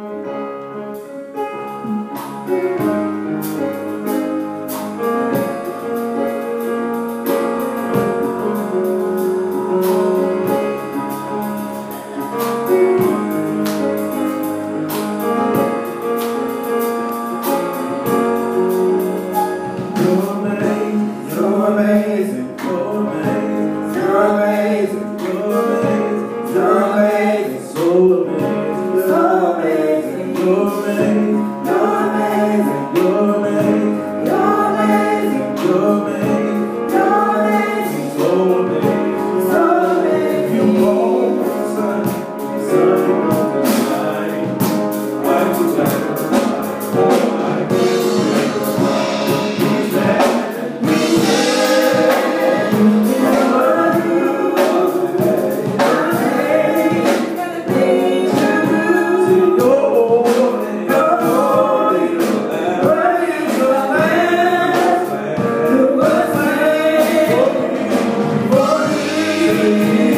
Bye. away. Amen.